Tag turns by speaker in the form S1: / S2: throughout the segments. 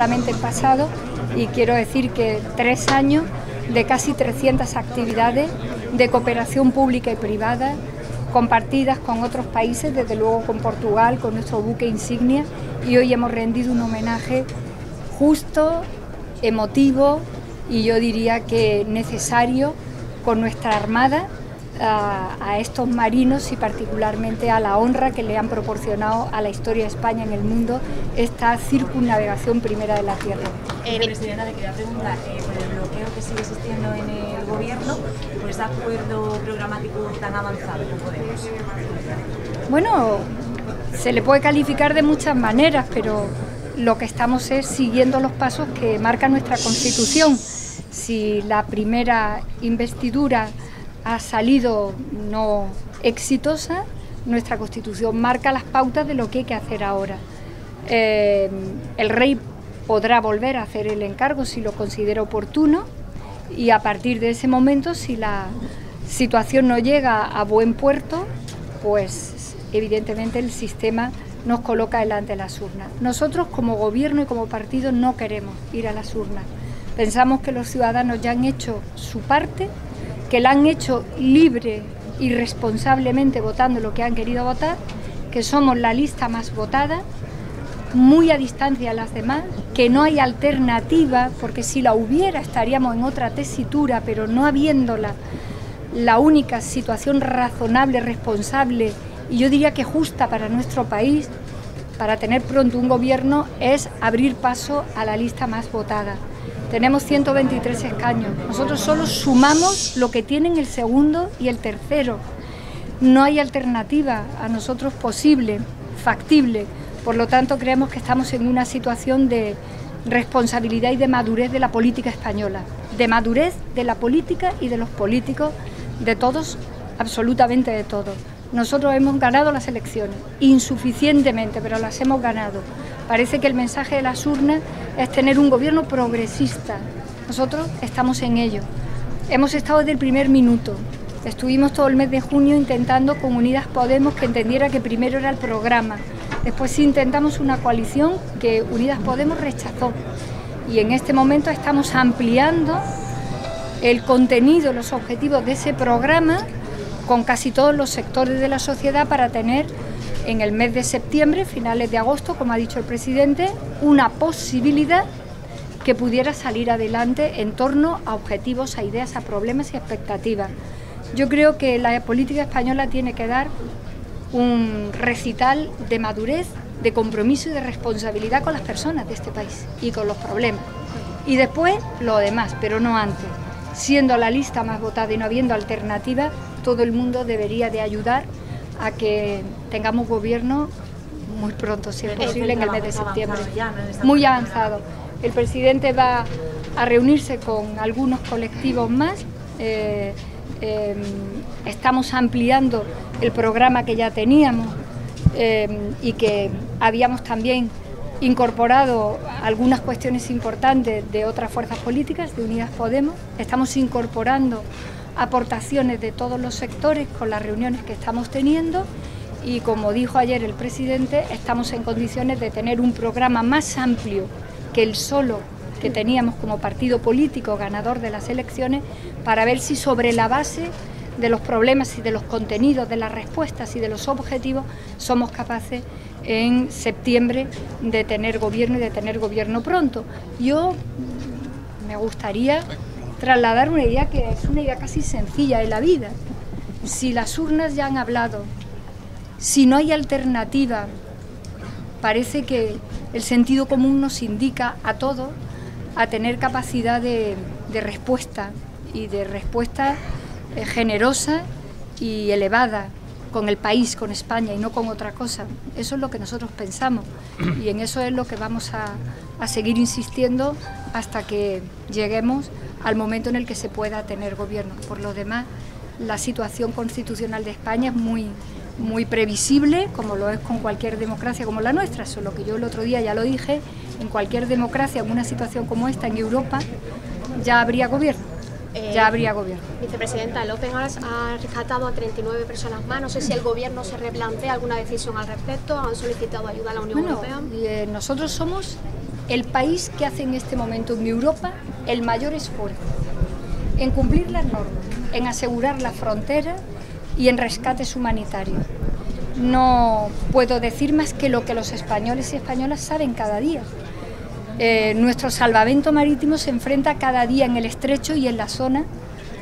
S1: el pasado y quiero decir que tres años de casi 300 actividades de cooperación pública y privada compartidas con otros países, desde luego con Portugal, con nuestro buque insignia y hoy hemos rendido un homenaje justo, emotivo y yo diría que necesario con nuestra Armada a, estos marinos y particularmente a la honra que le han proporcionado a la historia de España en el mundo esta circunnavegación primera de la Tierra.
S2: Eh, Presidenta, le quería preguntar, eh, por el bloqueo que sigue existiendo en el Gobierno, por ese acuerdo programático tan avanzado Podemos.
S1: Bueno, se le puede calificar de muchas maneras, pero lo que estamos es siguiendo los pasos que marca nuestra Constitución. Si la primera investidura ha salido no exitosa, nuestra Constitución marca las pautas de lo que hay que hacer ahora. Eh, el rey podrá volver a hacer el encargo si lo considera oportuno y a partir de ese momento, si la situación no llega a buen puerto, pues evidentemente el sistema nos coloca delante de las urnas. Nosotros como gobierno y como partido no queremos ir a las urnas. Pensamos que los ciudadanos ya han hecho su parte que la han hecho libre y responsablemente votando lo que han querido votar, que somos la lista más votada, muy a distancia de las demás, que no hay alternativa, porque si la hubiera estaríamos en otra tesitura, pero no habiéndola, la única situación razonable, responsable y yo diría que justa para nuestro país, para tener pronto un gobierno, es abrir paso a la lista más votada. Tenemos 123 escaños. Nosotros solo sumamos lo que tienen el segundo y el tercero. No hay alternativa a nosotros posible, factible. Por lo tanto, creemos que estamos en una situación de responsabilidad y de madurez de la política española, de madurez de la política y de los políticos, de todos, absolutamente de todos. Nosotros hemos ganado las elecciones, insuficientemente, pero las hemos ganado. Parece que el mensaje de las urnas es tener un gobierno progresista. Nosotros estamos en ello. Hemos estado desde el primer minuto. Estuvimos todo el mes de junio intentando con Unidas Podemos que entendiera que primero era el programa. Después intentamos una coalición que Unidas Podemos rechazó. Y en este momento estamos ampliando el contenido, los objetivos de ese programa con casi todos los sectores de la sociedad para tener en el mes de septiembre, finales de agosto, como ha dicho el presidente, una posibilidad que pudiera salir adelante en torno a objetivos, a ideas, a problemas y expectativas. Yo creo que la política española tiene que dar un recital de madurez, de compromiso y de responsabilidad con las personas de este país y con los problemas. Y después lo demás, pero no antes. Siendo la lista más votada y no habiendo alternativa, todo el mundo debería de ayudar a que tengamos gobierno muy pronto, si es posible, en el mes de septiembre. Muy avanzado. El presidente va a reunirse con algunos colectivos más. Eh, em, estamos ampliando el programa que ya teníamos em, y que habíamos también incorporado algunas cuestiones importantes de otras fuerzas políticas, de Unidas Podemos. Estamos incorporando aportaciones de todos los sectores con las reuniones que estamos teniendo y como dijo ayer el presidente, estamos en condiciones de tener un programa más amplio que el solo que teníamos como partido político ganador de las elecciones para ver si sobre la base de los problemas y de los contenidos, de las respuestas y de los objetivos somos capaces en septiembre de tener gobierno y de tener gobierno pronto. Yo me gustaría trasladar una idea que es una idea casi sencilla de la vida. Si las urnas ya han hablado, si no hay alternativa, parece que el sentido común nos indica a todos a tener capacidad de, respuesta y de respuesta eh, generosa y elevada con el país, con España y no con otra cosa. Eso es lo que nosotros pensamos y en eso es lo que vamos a, a seguir insistiendo hasta que lleguemos al momento en el que se pueda tener gobierno. Por lo demás, la situación constitucional de España es muy, muy previsible, como lo es con cualquier democracia como la nuestra, solo que yo el otro día ya lo dije, en cualquier democracia, en una situación como esta en Europa, ya habría gobierno. Eh, ya habría gobierno.
S3: Vicepresidenta, el Open Arts ha rescatado a 39 personas más. No sé si el gobierno se replantea alguna decisión al respecto. ¿Han solicitado ayuda a la Unión Europea?
S1: Eh, nosotros somos el país que hace en este momento en Europa el mayor esfuerzo en cumplir las normas, en asegurar la frontera y en rescates humanitarios. No puedo decir más que lo que los españoles y españolas saben cada día. Eh, nuestro salvamento marítimo se enfrenta cada día en el estrecho y en la zona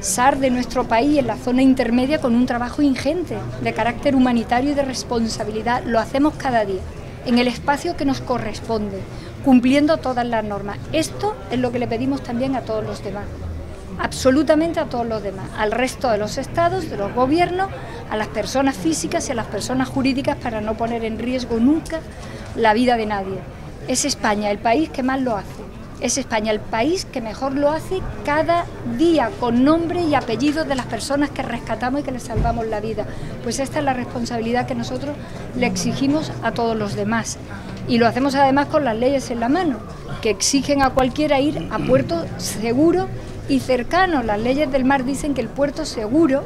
S1: SAR de nuestro país, en la zona intermedia, con un trabajo ingente de carácter humanitario y de responsabilidad. Lo hacemos cada día, en el espacio que nos corresponde, cumpliendo todas las normas. Esto es lo que le pedimos también a todos los demás absolutamente a todos los demás, al resto de los estados, de los gobiernos, a las personas físicas y a las personas jurídicas para no poner en riesgo nunca la vida de nadie. Es España el país que más lo hace. Es España el país que mejor lo hace cada día, con nombre y apellido de las personas que rescatamos y que les salvamos la vida. Pues esta es la responsabilidad que nosotros le exigimos a todos los demás. Y lo hacemos además con las leyes en la mano, que exigen a cualquiera ir a puerto seguro y cercano. Las leyes del mar dicen que el puerto seguro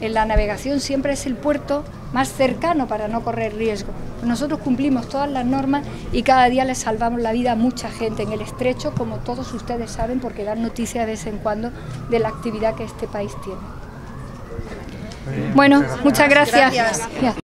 S1: en la navegación siempre es el puerto más cercano para no correr riesgo. Nosotros cumplimos todas las normas y cada día le salvamos la vida a mucha gente en el estrecho, como todos ustedes saben, porque dan noticia de vez en cuando de la actividad que este país tiene. Bueno, muchas gracias.